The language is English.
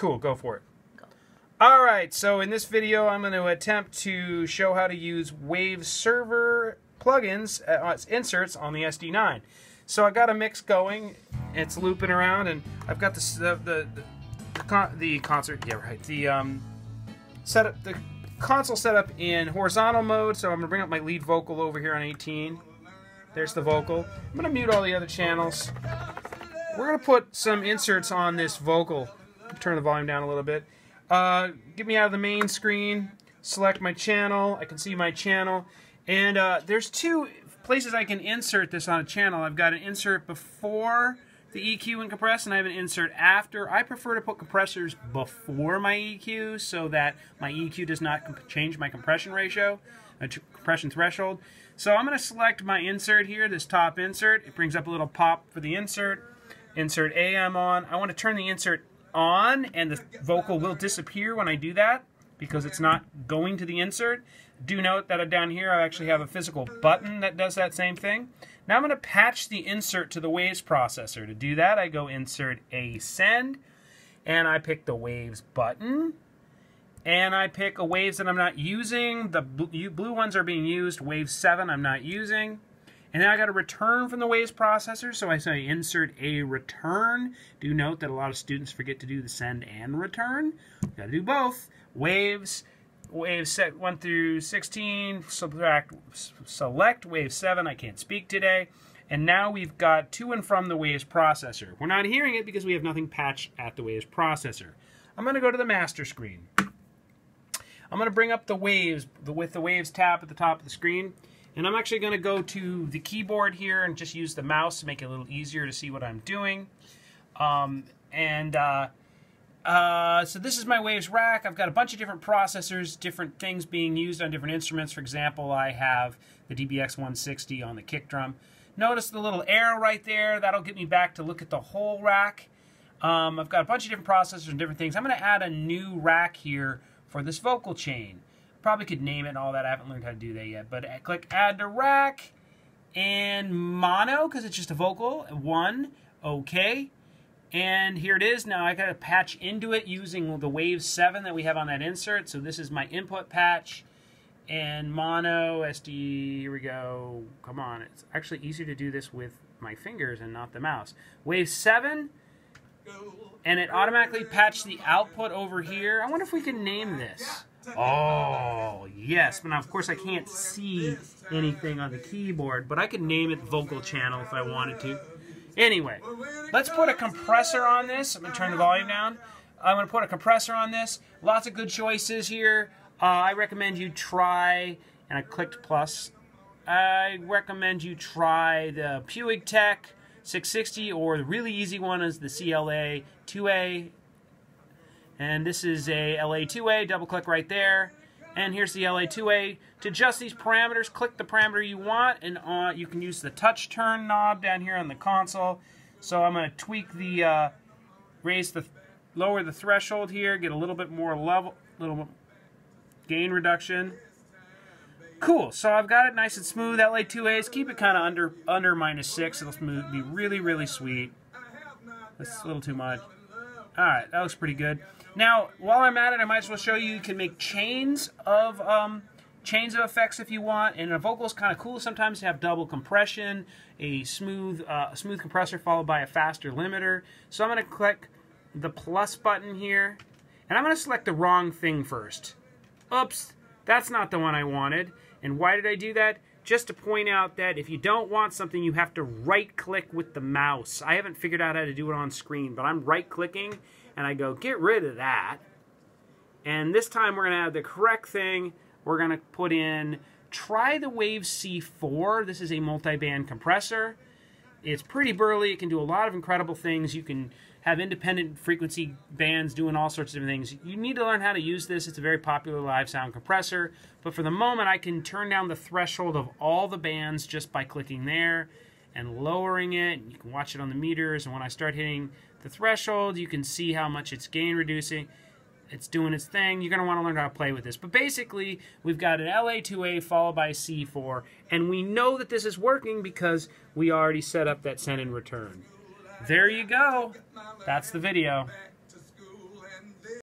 Cool, go for it. All right, so in this video, I'm going to attempt to show how to use Wave Server plugins, uh, inserts on the SD9. So I got a mix going, it's looping around, and I've got the the the, the, con the concert, yeah right, the um, setup, the console set up in horizontal mode. So I'm gonna bring up my lead vocal over here on 18. There's the vocal. I'm gonna mute all the other channels. We're gonna put some inserts on this vocal. Turn the volume down a little bit. Uh, get me out of the main screen. Select my channel. I can see my channel. And uh, there's two places I can insert this on a channel. I've got an insert before the EQ and compress, and I have an insert after. I prefer to put compressors before my EQ so that my EQ does not change my compression ratio, my compression threshold. So I'm going to select my insert here, this top insert. It brings up a little pop for the insert. Insert A I'm on. I want to turn the insert on and the vocal will disappear when I do that because it's not going to the insert. Do note that down here I actually have a physical button that does that same thing. Now I'm going to patch the insert to the Waves processor. To do that I go Insert A Send and I pick the Waves button and I pick a Waves that I'm not using. The blue ones are being used. Wave 7 I'm not using. And then I got a return from the Waves processor, so I say insert a return. Do note that a lot of students forget to do the send and return. Got to do both. Waves, waves set 1 through 16, subtract, select wave 7. I can't speak today. And now we've got to and from the Waves processor. We're not hearing it because we have nothing patched at the Waves processor. I'm going to go to the master screen. I'm going to bring up the Waves with the Waves tab at the top of the screen. And I'm actually going to go to the keyboard here and just use the mouse to make it a little easier to see what I'm doing. Um, and uh, uh, so this is my Waves rack. I've got a bunch of different processors, different things being used on different instruments. For example, I have the DBX 160 on the kick drum. Notice the little arrow right there. That'll get me back to look at the whole rack. Um, I've got a bunch of different processors and different things. I'm going to add a new rack here for this vocal chain. Probably could name it and all that. I haven't learned how to do that yet. But uh, click Add to Rack and Mono because it's just a vocal. One. Okay. And here it is. Now I got to patch into it using the Wave 7 that we have on that insert. So this is my input patch and mono SD. Here we go. Come on. It's actually easier to do this with my fingers and not the mouse. Wave 7 and it automatically patched the output over here. I wonder if we can name this. Oh, yes. But now, of course, I can't see anything on the keyboard, but I could name it vocal channel if I wanted to. Anyway, let's put a compressor on this. I'm going to turn the volume down. I'm going to put a compressor on this. Lots of good choices here. Uh, I recommend you try, and I clicked plus. I recommend you try the PuigTec 660, or the really easy one is the CLA 2A and this is a LA2A, double click right there. And here's the LA2A. To adjust these parameters, click the parameter you want, and uh, you can use the touch turn knob down here on the console. So I'm going to tweak the, uh, raise the, lower the threshold here, get a little bit more level, little gain reduction. Cool, so I've got it nice and smooth, LA2As, keep it kind of under under minus 6, it'll smooth, be really, really sweet. That's a little too much. Alright, that looks pretty good. Now, while I'm at it, I might as well show you you can make chains of um, chains of effects if you want. And a vocal is kind of cool sometimes to have double compression, a smooth uh, smooth compressor followed by a faster limiter. So I'm going to click the plus button here, and I'm going to select the wrong thing first. Oops, that's not the one I wanted. And why did I do that? Just to point out that if you don't want something, you have to right-click with the mouse. I haven't figured out how to do it on screen, but I'm right-clicking and I go, get rid of that. And this time we're going to add the correct thing. We're going to put in, try the Wave C4. This is a multi-band compressor. It's pretty burly. It can do a lot of incredible things. You can have independent frequency bands doing all sorts of things. You need to learn how to use this. It's a very popular live sound compressor. But for the moment, I can turn down the threshold of all the bands just by clicking there and lowering it. You can watch it on the meters. And when I start hitting the threshold. You can see how much it's gain reducing. It's doing its thing. You're going to want to learn how to play with this. But basically, we've got an LA2A followed by C4, and we know that this is working because we already set up that send and return. There you go. That's the video.